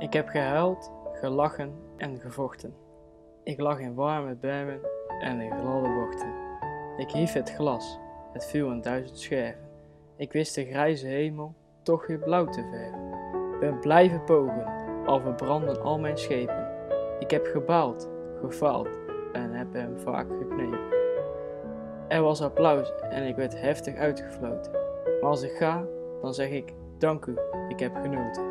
Ik heb gehuild, gelachen en gevochten. Ik lag in warme bermen en in gladde bochten. Ik hief het glas, het viel in duizend scherven. Ik wist de grijze hemel toch weer blauw te verven. Ben blijven pogen, al verbranden al mijn schepen. Ik heb gebaald, gefaald en heb hem vaak geknepen. Er was applaus en ik werd heftig uitgefloten. Maar als ik ga, dan zeg ik dank u, ik heb genoten.